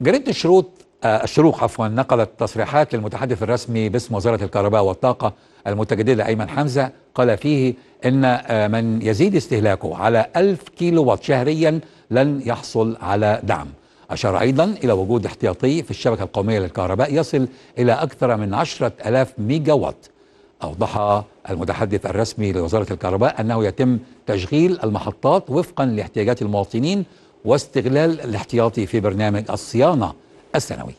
جريدة الشروط آه الشروق عفوا نقلت تصريحات للمتحدث الرسمي باسم وزارة الكهرباء والطاقة المتجددة أيمن حمزة قال فيه إن آه من يزيد استهلاكه على ألف كيلو وات شهريا لن يحصل على دعم. أشار أيضا إلى وجود احتياطي في الشبكة القومية للكهرباء يصل إلى أكثر من عشرة ألاف ميجا وات أوضح المتحدث الرسمي لوزارة الكهرباء أنه يتم تشغيل المحطات وفقا لاحتياجات المواطنين واستغلال الاحتياطي في برنامج الصيانة السنوي.